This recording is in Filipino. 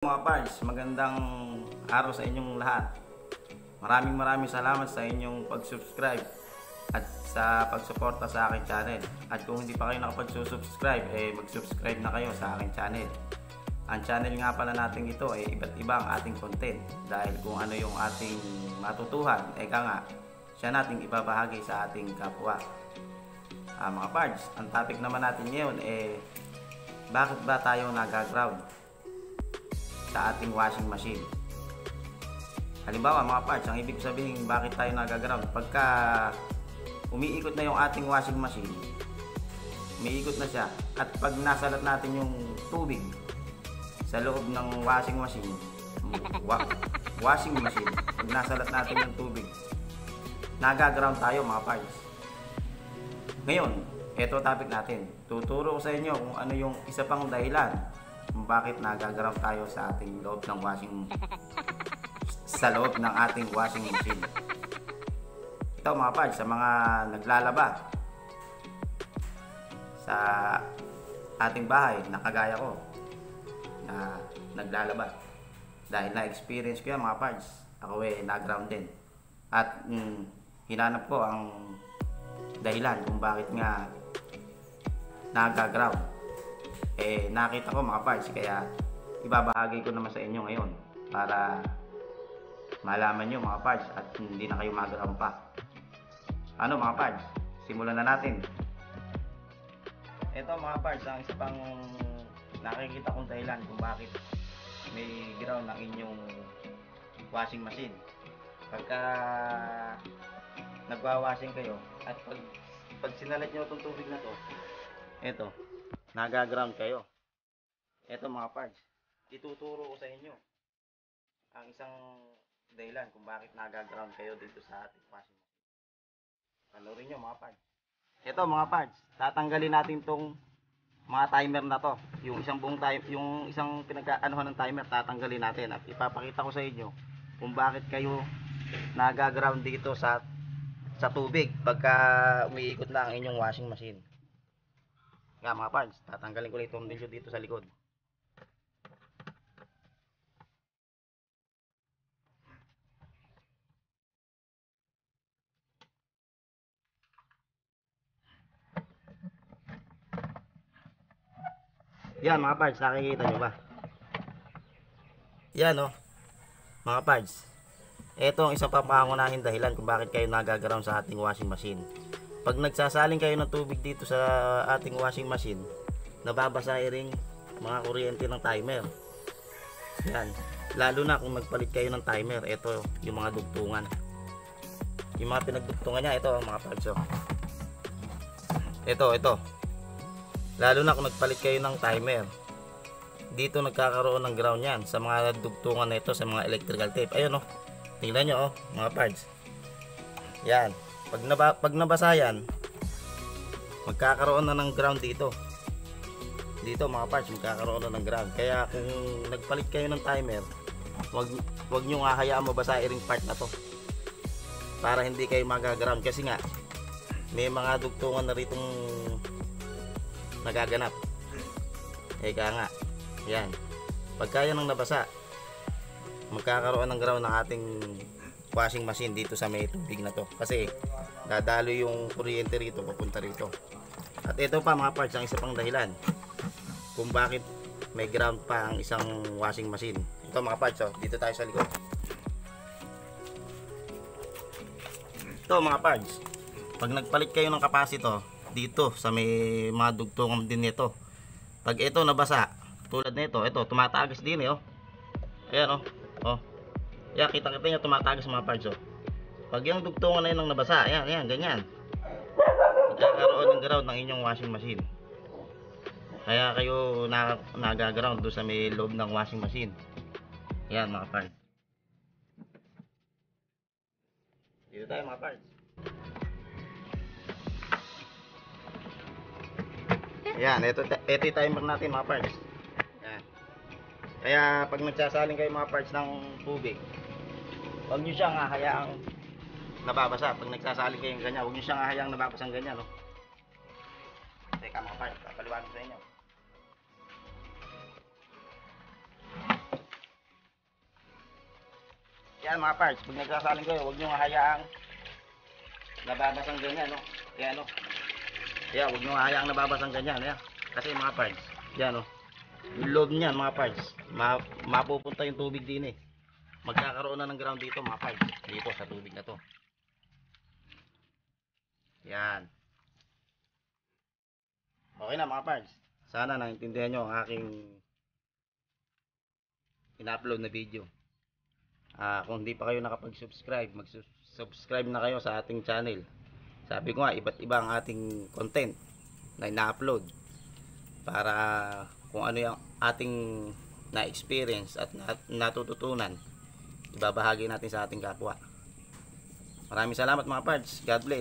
Mga pards, magandang araw sa inyong lahat. Maraming maraming salamat sa inyong pag-subscribe at sa pagsuporta sa aking channel. At kung hindi pa kayo nakapag-subscribe, eh mag-subscribe na kayo sa aking channel. Ang channel nga pala natin ito ay iba't iba ang ating content dahil kung ano yung ating matutuhan, eka nga, siya nating ibabahagi sa ating kapwa. Ah, mga pards, ang topic naman natin ngayon eh bakit ba tayo nagaground sa ating washing machine? Halimbawa mga parts, ang ibig sabihin bakit tayo nagaground? Pagka umiikot na yung ating washing machine umiikot na siya at pag nasalat natin yung tubig sa loob ng washing machine wa, washing machine pag nasalat natin yung tubig nagaground tayo mga parts. Ngayon ito topic natin. Tuturo ko sa inyo kung ano yung isa pang dahilan kung bakit nagaground tayo sa ating loob ng washing sa loob ng ating washing machine. Ito mga parts sa mga naglalaba sa ating bahay na kagaya ko na naglalaba. Dahil na-experience ko yan mga parts ako eh na-ground din. At mm, hinanap ko ang dahilan kung bakit nga nagaground eh nakita ko mga parts. Kaya ibabahagi ko naman sa inyo ngayon para malaman nyo mga parts at hindi na kayo pa. Ano mga parts? Simulan na natin. Ito mga parts ang isa pang nakikita kong dahilan kung bakit may ground ng inyong washing machine. Pagka nagwa-washing kayo at pag, pag sinalat nyo itong tubig na to ito nagaground kayo ito mga parts ituturo ko sa inyo ang isang dahilan kung bakit nagaground kayo dito sa ating washing machine Panorin nyo mga parts. Ito mga parts, tatanggalin natin tong mga timer na to. Yung isang buong time, yung isang pinagkaanuhan ng timer, tatanggalin natin at ipapakita ko sa inyo kung bakit kayo nagaground dito sa sa tubig pagka umiikot na ang inyong washing machine. Nga mga parts, tatanggalin ko lang itong dilyo dito sa likod. Yan mga parts, nakikita nyo ba? Yan oh. Mga parts. Ito ang isang papangunahin dahilan kung bakit kayo nagaground sa ating washing machine. Pag nagsasaling kayo ng tubig dito sa ating washing machine, nababasa ring mga kuryente ng timer. Yan. Lalo na kung nagpalit kayo ng timer, ito yung mga dugtungan. Yung mga pinagdugtungan niya, ito ang mga parts oh. Ito, ito. Lalo na kung nagpalit kayo ng timer. Dito nagkakaroon ng ground yan sa mga dugtungan na ito sa mga electrical tape. Ayun oh. Tingnan nyo oh, mga parts. Yan. Pag, naba, pag nabasa yan, magkakaroon na ng ground dito. Dito mga parts, magkakaroon na ng ground. Kaya kung nagpalit kayo ng timer, wag, wag nyo nga hayaan mabasa ring part na to. Para hindi kayo magaground. Kasi nga, may mga dugtungan na ritong nagaganap eka nga yan pagka yan ang nabasa magkakaroon ng ground ng ating washing machine dito sa may tubig na to kasi dadalo yung kuryente rito papunta rito. At ito pa mga parts ang isa pang dahilan kung bakit may ground pa ang isang washing machine. Ito mga parts oh, dito tayo sa likod. Ito mga parts pag nagpalit kayo ng capacitor dito sa may mga dugtungan din nito pag ito nabasa tulad nito ito tumatagas din eh oh. Ayan oh oh. Yan kita kita niya tumatagas mga parts oh pag yung dugtungan na yun ang nabasa ayan ayan ganyan. Magkakaroon ng ground ng inyong washing machine. Kaya kayo na, nagaground doon sa may loob ng washing machine. Ayan mga parts. Dito tayo mga parts. Ayan, ito, ito yung timer natin mga parts. Ayan. Kaya pag nagsasaling kayo mga parts ng tubig, huwag nyo siyang hahayaang nababasa. Pag nagsasaling kayo ng ganyan, huwag nyo siyang hahayaang nababasa ng ganyan. No? Teka mga parts, papaliwanag sa inyo. Yan mga parts, pag nagsasaling kayo, huwag nyo hayaang nababasang ganyan, no? Yan, no? Yan, huwag nyo hayaang nababasang ganyan, yan. Kasi mga parts, yan, no? Yung loob niyan, mga parts, ma mapupunta yung tubig din, eh. Magkakaroon na ng ground dito, mga parts. Dito, sa tubig na to. Yan. Okay na, mga parts. Sana naintindihan nyo ang aking in-upload na video. Ah, kung hindi pa kayo nakapag-subscribe, mag-subscribe na kayo sa ating channel. Sabi ko nga, iba't iba ang ating content na ina-upload para kung ano yung ating na-experience at nat- natututunan, ibabahagi natin sa ating kapwa. Maraming salamat mga parts. God bless.